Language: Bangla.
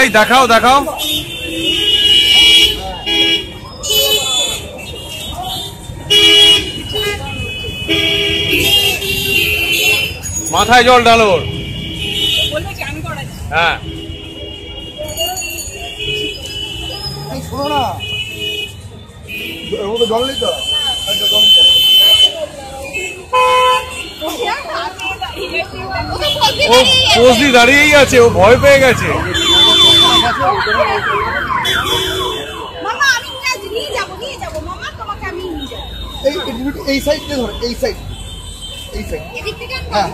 এই দেখাও দেখাও। মাথায় জল ঢালো ওর। বলবে কি আমি করাচ্ছি হ্যাঁ জল নেই তো? আচ্ছা, ও পোস্টলি দাঁড়িয়েই আছে ও ভয় পেয়ে গেছে। এই সাইড থেকে ধরো এই সাইড এই সাইড আমি হ্যাঁ,